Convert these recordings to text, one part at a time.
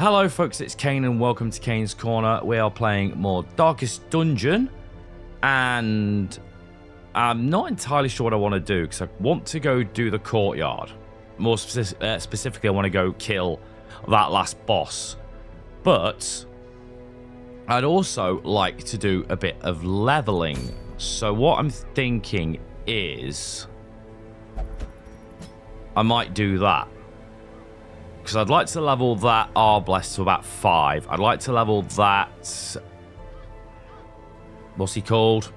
Hello folks, it's Khaine and welcome to Khaine's Korner. We are playing more Darkest Dungeon and I'm not entirely sure what I want to do because I want to go do the courtyard. More speci uh, specifically, I want to go kill that last boss. But I'd also like to do a bit of leveling. So what I'm thinking is I might do that. Because I'd like to level that Arbalest to about 5. I'd like to level that... What's he called?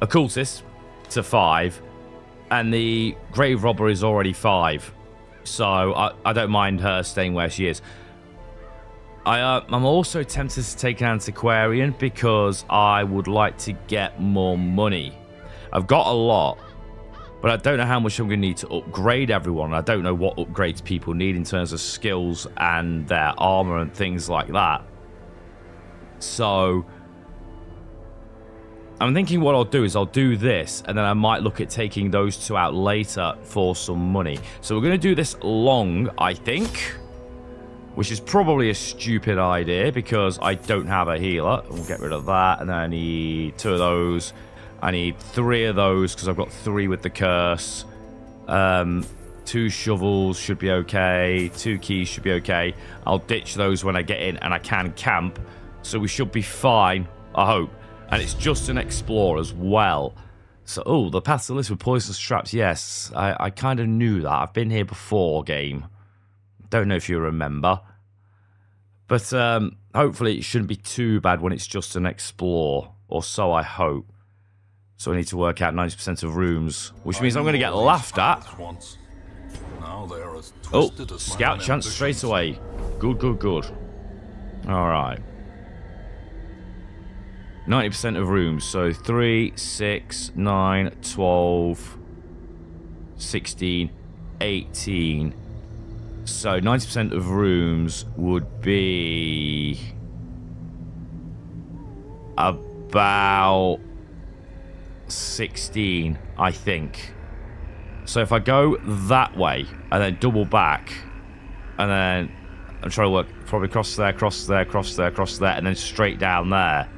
Occultist to 5. And the Grave Robber is already 5. So I, I don't mind her staying where she is. I, uh, I'm also tempted to take an antiquarian because I would like to get more money. I've got a lot, but I don't know how much I'm going to need to upgrade everyone. I don't know what upgrades people need in terms of skills and their armor and things like that. So, I'm thinking what I'll do is I'll do this, and then I might look at taking those two out later for some money. So we're going to do this long, I think. Which is probably a stupid idea because I don't have a healer. We'll get rid of that, and then I need two of those. I need three of those because I've got three with the curse. Um, two shovels should be okay. Two keys should be okay. I'll ditch those when I get in and I can camp. So we should be fine, I hope. And it's just an explorer as well. So, oh, the path to list with poisonous traps. Yes, I, I kind of knew that. I've been here before, game. Don't know if you remember. But um, hopefully it shouldn't be too bad when it's just an explore. Or so I hope. So I need to work out 90% of rooms, which means I'm going to get laughed at. Oh, scout chance straight away. Good, good, good. All right. 90% of rooms. So 3, 6, 9, 12, 16, 18. So 90% of rooms would be about 16, I think. So if I go that way and then double back and then I'm trying to work probably cross there, cross there, cross there, cross there, and then straight down there.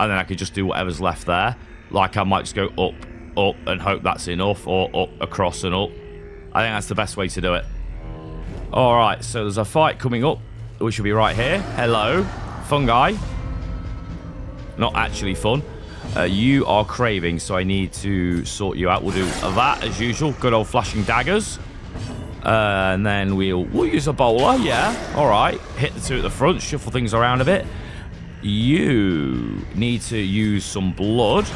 And then I could just do whatever's left there. Like I might just go up, up, and hope that's enough, or up, across, and up. I think that's the best way to do it. Alright, so there's a fight coming up, which will be right here. Hello, fungi. Not actually fun. Uh, you are craving, so I need to sort you out. We'll do that as usual. Good old flashing daggers. Uh, and then we'll we'll use a Bola, yeah. All right. Hit the two at the front, shuffle things around a bit. You need to use some blood.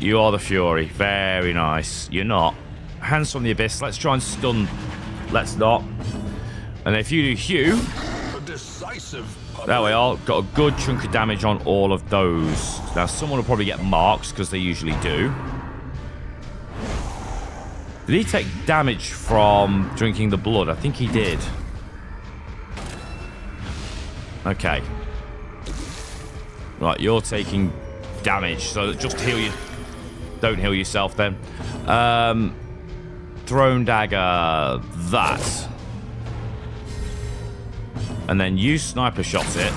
You are the Fury. Very nice. You're not. Hands from the Abyss. Let's try and stun. Let's not. And if you do Hugh... A decisive there we are. Got a good chunk of damage on all of those. Now, someone will probably get marks because they usually do. Did he take damage from drinking the blood? I think he did. Okay. Right, you're taking damage, so just heal you. Don't heal yourself then. Um, thrown dagger, that. And then you sniper shot it.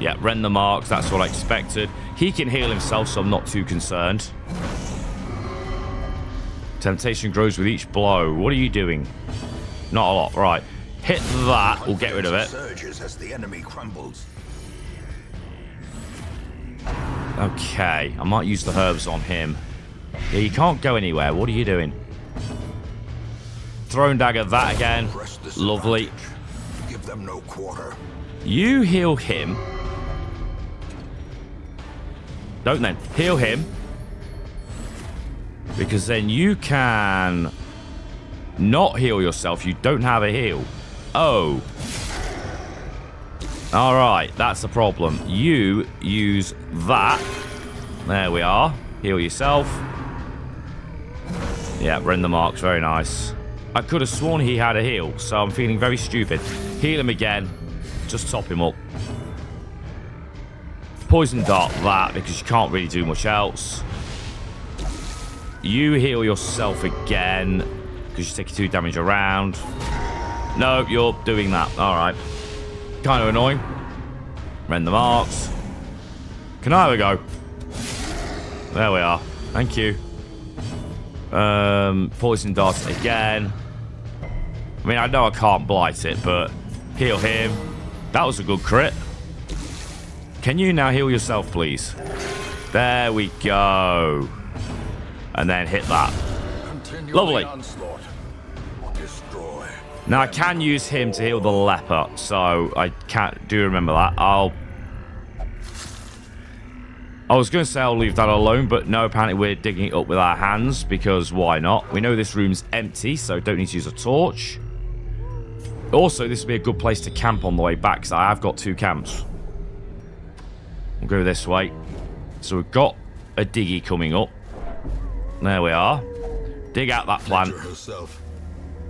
Yeah, rend the marks. That's what I expected. He can heal himself, so I'm not too concerned. Temptation grows with each blow. What are you doing? Not a lot. Right. Hit that. We'll get rid of it. Okay. I might use the herbs on him. Yeah, you can't go anywhere. What are you doing? Thrown dagger, that again. Lovely. Give them no quarter. You heal him. Don't then. Heal him. Because then you can not heal yourself. You don't have a heal. Oh. Alright, that's the problem. You use that. There we are. Heal yourself. Yeah, rend the marks. Very nice. I could have sworn he had a heal, so I'm feeling very stupid. Heal him again. Just top him up. Poison dart that, because you can't really do much else. You heal yourself again, because you're taking two damage around. No, you're doing that. All right. Kind of annoying. Rend the marks. Can I have a go? There we are. Thank you. Um, poison dart again. I mean, I know I can't blight it, but heal him. That was a good crit. Can you now heal yourself, please? There we go. And then hit that. Continue Lovely. the onslaught. Destroy. Now I can use him to heal the leper, so I can't do remember that. I'll. I was going to say I'll leave that alone, but no, apparently we're digging it up with our hands because why not? We know this room's empty, so don't need to use a torch. Also, this would be a good place to camp on the way back because I have got two camps. We'll go this way. So we've got a diggy coming up. There we are. Dig out that plant. Herself,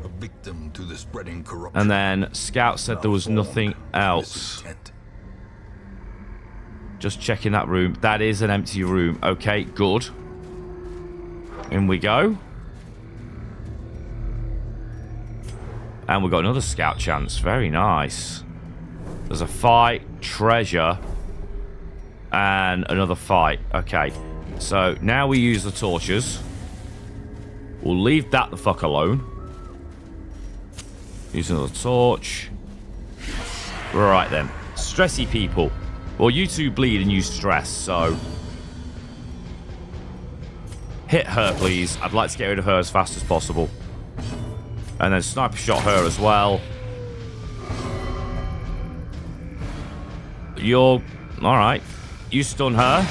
a victim to the spreading corruption. And then Scout said there was nothing else. Just checking that room. That is an empty room. Okay, good. In we go. And we got another scout chance. Very nice. There's a fight, treasure, and another fight. Okay. So now we use the torches. We'll leave that the fuck alone. Use another torch. Right then. Stressy people. Well, you two bleed and you stress, so... Hit her, please. I'd like to get rid of her as fast as possible. And then sniper shot her as well. You're... Alright. You stun her.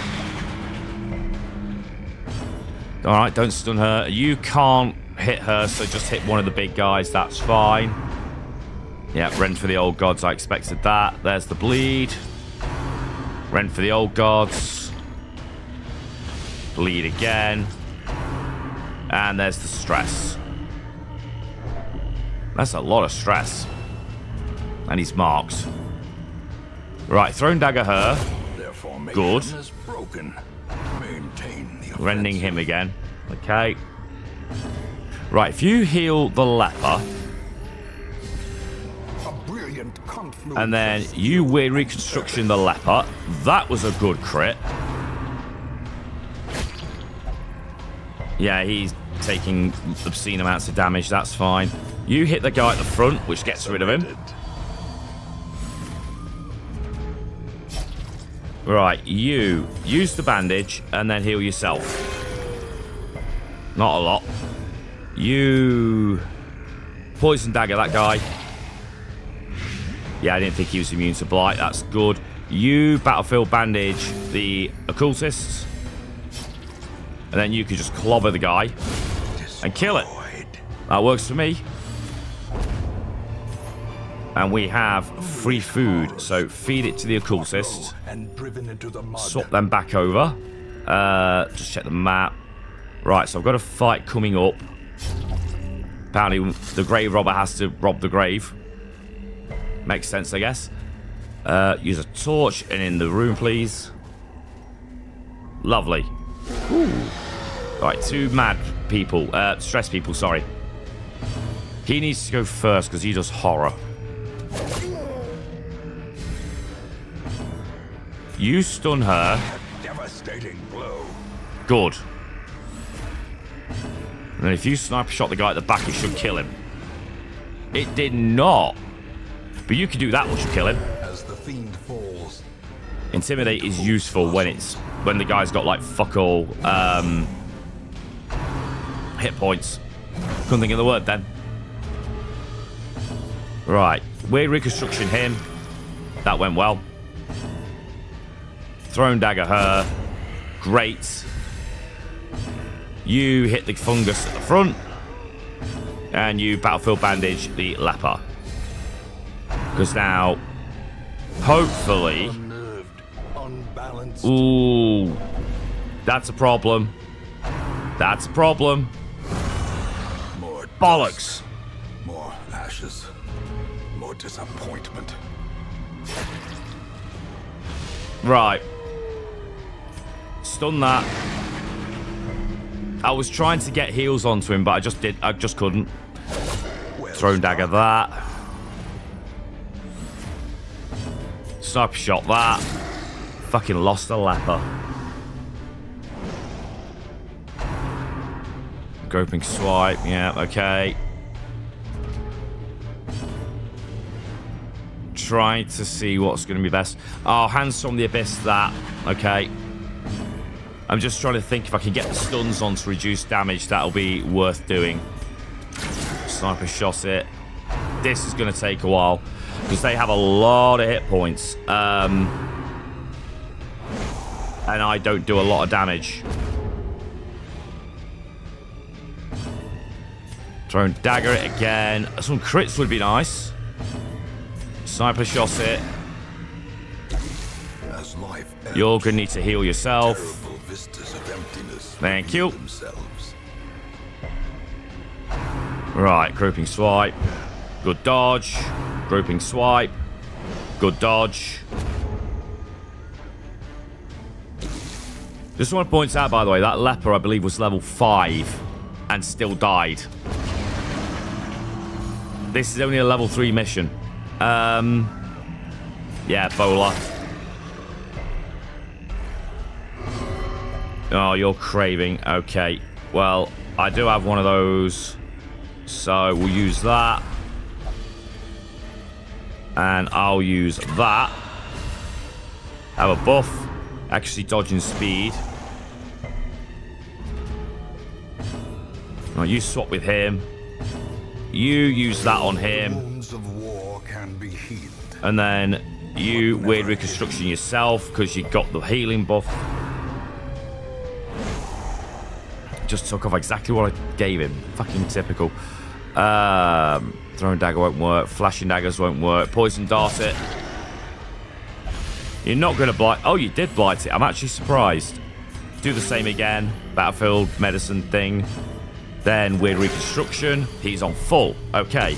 Alright, don't stun her. You can't hit her, so just hit one of the big guys. That's fine. Yeah, rend for the old gods. I expected that. There's the bleed. Rend for the old gods. Bleed again. And there's the stress. That's a lot of stress. And he's marked. Right, thrown dagger her. Good. is broken. Maintain the Rending him again. Okay. Right, if you heal the leper, A brilliant and then you wyrd reconstruction the leper, that was a good crit. Yeah, he's taking obscene amounts of damage. That's fine. You hit the guy at the front, which gets rid of him. Right, you use the bandage and then heal yourself. Not a lot. You poison dagger that guy. Yeah, I didn't think he was immune to blight. That's good. You battlefield bandage the occultists. And then you can just clobber the guy and kill it. That works for me. And we have free food, so feed it to the occultist. And driven into the mud. Swap them back over. Uh, just check the map. Right, so I've got a fight coming up. Apparently, the grave robber has to rob the grave. Makes sense, I guess. Uh, use a torch and in the room, please. Lovely. Ooh. Right, two mad people. Uh, stress people, sorry. He needs to go first because he does horror. You stun her. Devastating blow. Good. And then if you sniper shot the guy at the back, it should kill him. It did not. But you could do that, which should kill him. As the fiend falls. Intimidate is useful when it's when the guy's got like fuck all um, hit points. Couldn't think of the word then. Right, wyrd reconstruction him. That went well. Thrown dagger her. Great. You hit the fungus at the front. And you battlefield bandage the leper. Because now, hopefully, Unbalanced. Ooh, that's a problem. That's a problem. More Bollocks. More ashes. More disappointment. Right. Stun that. I was trying to get heals onto him, but I just did. I just couldn't. Thrown dagger that. Sniper shot that. Fucking lost a leper. Groping swipe. Yeah, okay. Trying to see what's going to be best. Oh, hands from the abyss. That. Okay. I'm just trying to think if I can get the stuns on to reduce damage. That'll be worth doing. Sniper shot it. This is going to take a while because they have a lot of hit points. Um, and I don't do a lot of damage. Throwing dagger it again. Some crits would be nice. Sniper shot it. You're to need to heal yourself. Thank you. Themselves. Right, grouping swipe. Good dodge. Grouping swipe. Good dodge. Just want to point out, by the way, that leper, I believe, was level 5 and still died. This is only a level 3 mission. Um, yeah, Bola. Oh, you're craving. Okay. Well, I do have one of those. So we'll use that. And I'll use that. Have a buff. Actually dodging speed. Right, you swap with him. You use that on him. And then you wyrd reconstruction yourself because you got the healing buff. Just took off exactly what I gave him. Fucking typical. Um, throwing dagger won't work. Flashing daggers won't work. Poison dart it. You're not going to blight. Oh, you did blight it. I'm actually surprised. Do the same again. Battlefield medicine thing. Then wyrd reconstruction. He's on full. Okay.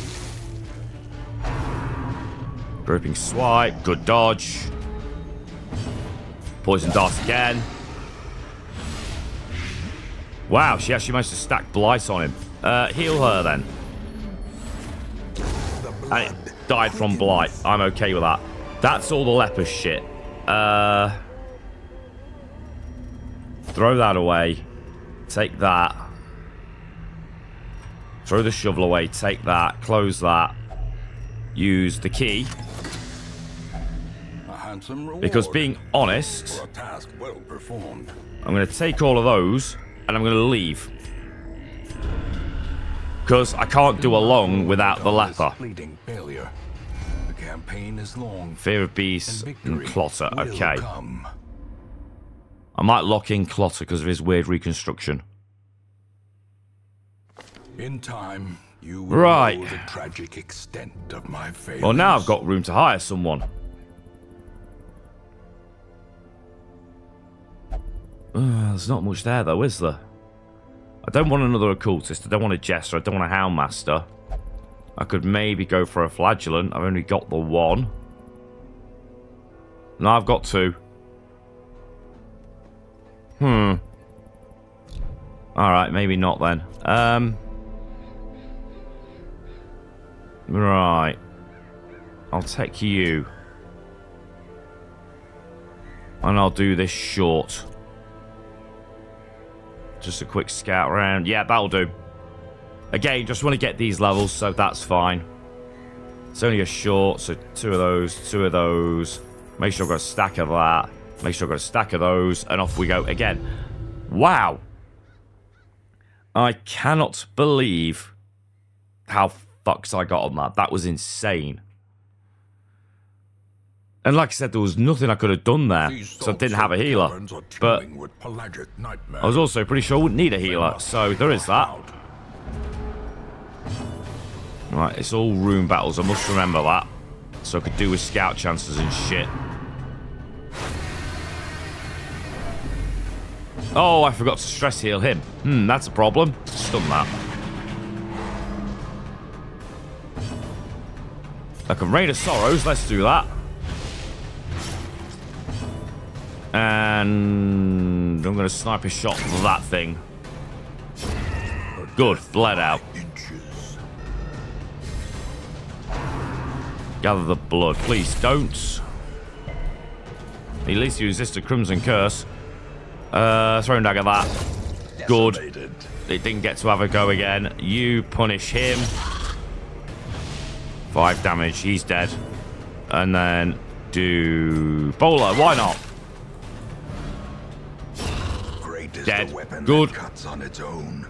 Grouping swipe. Good dodge. Poison dart again. Wow, she actually managed to stack blight on him. Uh, heal her then. And it died from blight. I'm okay with that. That's all the leper shit. Uh, throw that away. Take that. Throw the shovel away. Take that. Close that. Use the key. A handsome reward Because being honest, well. I'm going to take all of those and I'm going to leave. Because I can't do a long without the leper. The campaign is long. Fear of beasts victory and Clotter. Okay. come. I might lock in Clotter because of his wyrd reconstruction. In time, you Right. the tragic extent of my failures. Well, now I've got room to hire someone. Uh, there's not much there, though, is there? I don't want another occultist. I don't want a jester. I don't want a houndmaster. I could maybe go for a flagellant. I've only got the one. No, I've got two. Hmm. Alright, maybe not then. Um. Right. I'll take you. And I'll do this short. Just a quick scout round. Yeah, that'll do. Again, just want to get these levels, so that's fine. It's only a short, so two of those, two of those. Make sure I've got a stack of that. Make sure I've got a stack of those, and off we go again. Wow. I cannot believe how fucked I got on that. That was insane. And like I said, there was nothing I could have done there, so I didn't have a healer. But teeming with pelagic nightmares. I was also pretty sure I wouldn't need a healer, so there is that. Right, it's all room battles. I must remember that. So I could do with scout chances and shit. Oh, I forgot to stress heal him. Hmm, that's a problem. Stun that. Like a Rain of Sorrows, let's do that. And I'm going to snipe a shot for that thing. Good, bled out. Gather the blood. Please don't. At least you resisted Crimson Curse. Uh, throwing dagger that. Good. It didn't get to have a go again. You punish him. Five damage. He's dead. And then do Bola. Why not? Great is Dead. the weapon Good. cuts on its own.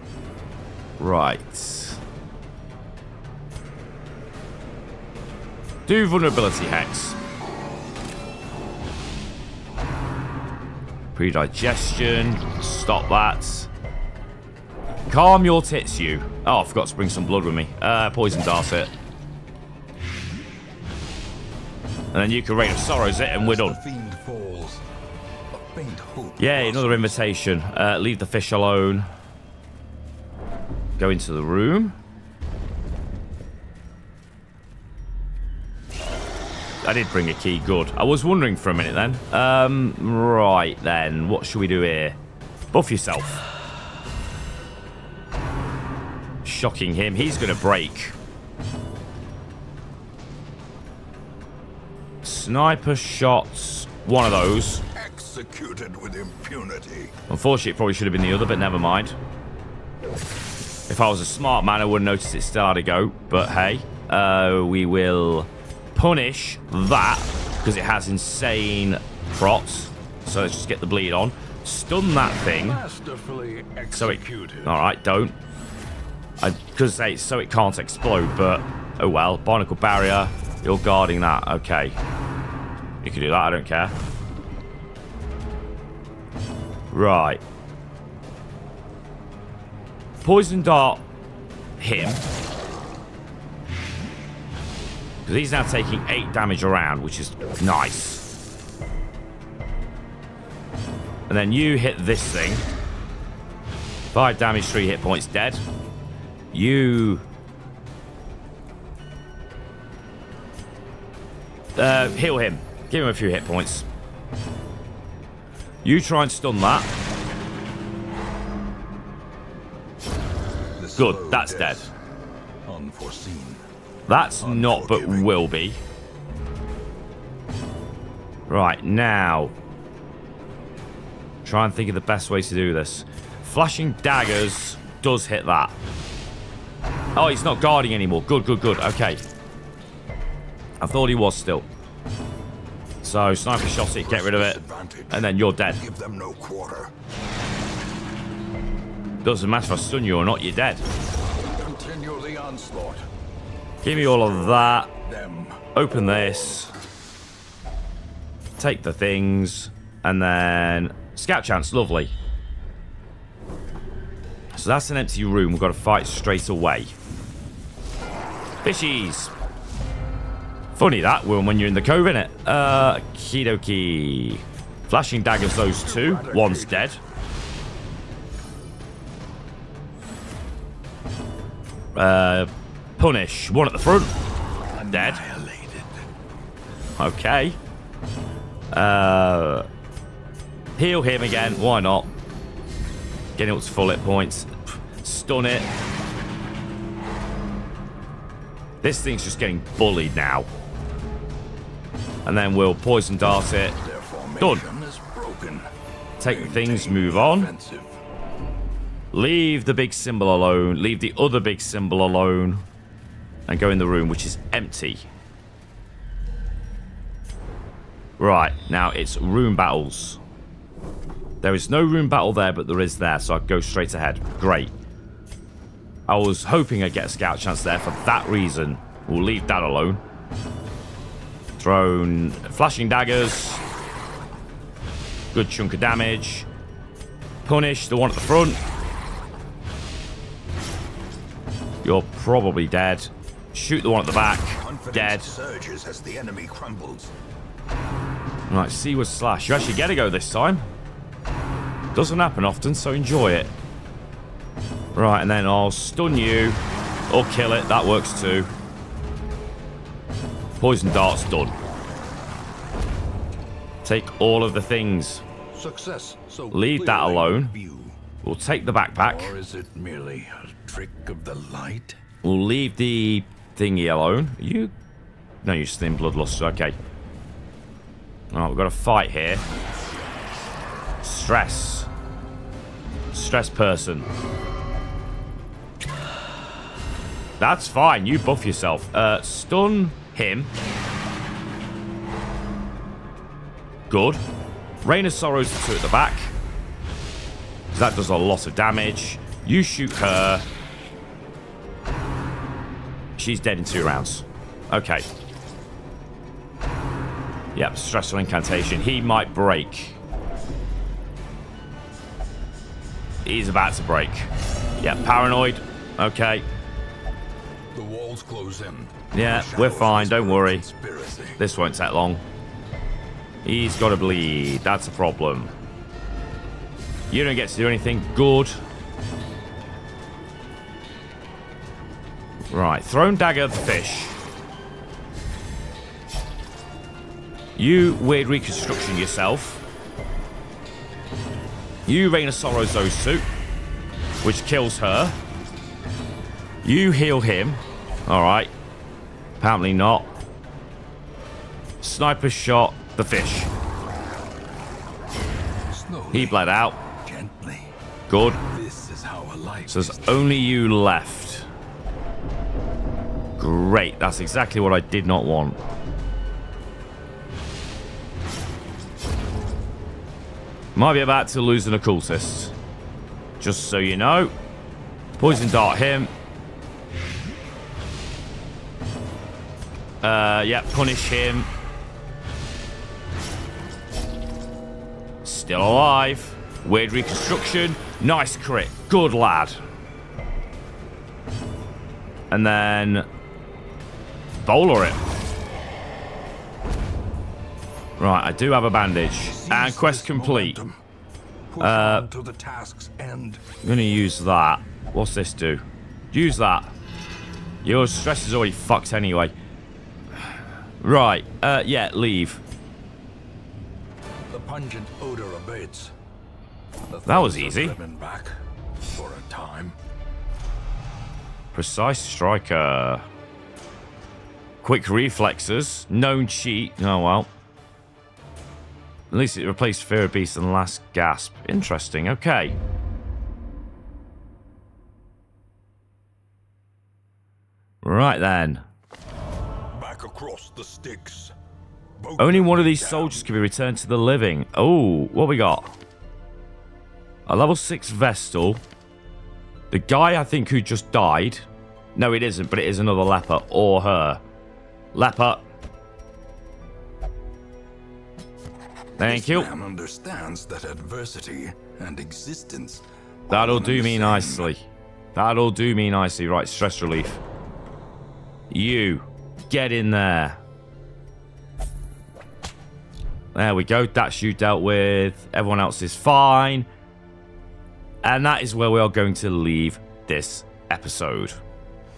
Right. Do vulnerability hex. Predigestion. Stop that. Calm your tits, you. Oh, I forgot to bring some blood with me. Uh, poison dart it. And then you can Rain of Sorrows it, and we're done. Yay, another invitation. Uh, leave the fish alone. Go into the room. I did bring a key, good. I was wondering for a minute then. Um, right then, what should we do here? Buff yourself. Shocking him. He's going to break. Sniper shots. One of those. Executed with impunity. Unfortunately, it probably should have been the other, but never mind. If I was a smart man, I would have noticed it started to go. But hey, uh, we will punish that because it has insane prots. So let's just get the bleed on. Stun that thing. Masterfully So it. All right, don't. I could say so it can't explode, but oh well. Barnacle barrier. You're guarding that. Okay. You can do that. I don't care. Right. Poison dart him. Because he's now taking 8 damage around, which is nice. And then you hit this thing. 5 damage, 3 hit points, dead. You... Uh, heal him. Give him a few hit points. You try and stun that. The Good, that's dead. Unforeseen. That's not but will be. Right, now. Try and think of the best way to do this. Flashing daggers does hit that. Oh, he's not guarding anymore. Good, good, good. Okay. I thought he was still. So, sniper shot it, get rid of it. And then you're dead. Give them no quarter. Doesn't matter if I stun you or not, you're dead. Continue the onslaught. Give me all of that. Them. open this, take the things, and then scout chance, lovely. So that's an empty room. We've got to fight straight away. Fishies. Funny that when when you're in the cove, innit? Uh, kidoki. Flashing daggers, those two. One's dead. Uh, punish. One at the front. Dead. Okay. Uh, heal him again. Why not? Getting up to full hit points. Stun it. This thing's just getting bullied now. And then we'll poison dart it. Their formation is broken. Take things, move on. Leave the big symbol alone. Leave the other big symbol alone. And go in the room, which is empty. Right, now it's room battles. There is no room battle there, but there is there, so I go straight ahead. Great. I was hoping I'd get a scout chance there for that reason. We'll leave that alone. Thrown flashing daggers. Good chunk of damage. Punish the one at the front. You're probably dead. Shoot the one at the back. Confidence Dead. surges as the enemy crumbles. Right, Seaward Slash. You actually get a go this time. Doesn't happen often, so enjoy it. Right, and then I'll stun you. Or kill it. That works too. Poison Dart's done. Take all of the things. Success so Leave that alone. We'll take the backpack. Or is it merely a trick of the light? We'll leave the thingy alone. You No use to in Bloodlust. Okay. Alright, we've got a fight here. Stress. Stress person. That's fine. You buff yourself. Uh, stun him. Good. Rain of Sorrows the two at the back. That does a lot of damage. You shoot her. She's dead in two rounds. Okay. Yep, stressful incantation. He might break. He's about to break. Yep, paranoid. Okay. The walls close in. Yeah, we're fine. Don't worry. This won't take long. He's got to bleed. That's a problem. You don't get to do anything. Good. Right. Thrown dagger the fish. You wyrd reconstruction yourself. You Rain of Sorrows Zosu, which kills her. You heal him. Alright. Apparently not. Sniper shot the fish. Slowly, He bled out. gently. Good. This is how a life So there's only you left. Great. That's exactly what I did not want. Might be about to lose an occultist. Just so you know. Poison dart him. Uh, yeah, punish him. Still alive. Wyrd reconstruction. Nice crit. Good lad. And then... Bola it. Right, I do have a bandage. And quest complete. Uh, to the task's end. I'm going to use that. What's this do? Use that. Your stress is already fucked anyway. Right. Uh, yeah, leave. The pungent odor abates. The That was easy. back for a time. Precise striker. Quick reflexes. Known cheat. Oh, well. At least it replaced Fear of Beast and Last Gasp. Interesting. Okay. Right then. Across the sticks. Both Only one of these down. soldiers can be returned to the living. Oh, what we got? A level 6 Vestal. The guy, I think, who just died. No, it isn't, but it is another leper or her. Leper. Thank This you. man understands that adversity and existence. That'll do me nicely. That'll do me nicely. Right, stress relief. You, get in there. There we go. That's you dealt with. Everyone else is fine. And that is where we are going to leave this episode.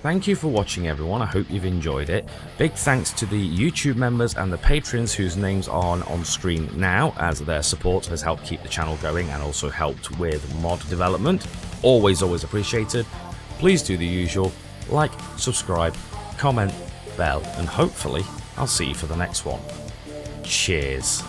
Thank you for watching, everyone. I hope you've enjoyed it. Big thanks to the YouTube members and the patrons whose names are on, screen now, as their support has helped keep the channel going and also helped with mod development. Always, always appreciated. Please do the usual like, subscribe, comment, bell, and hopefully I'll see you for the next one. Cheers.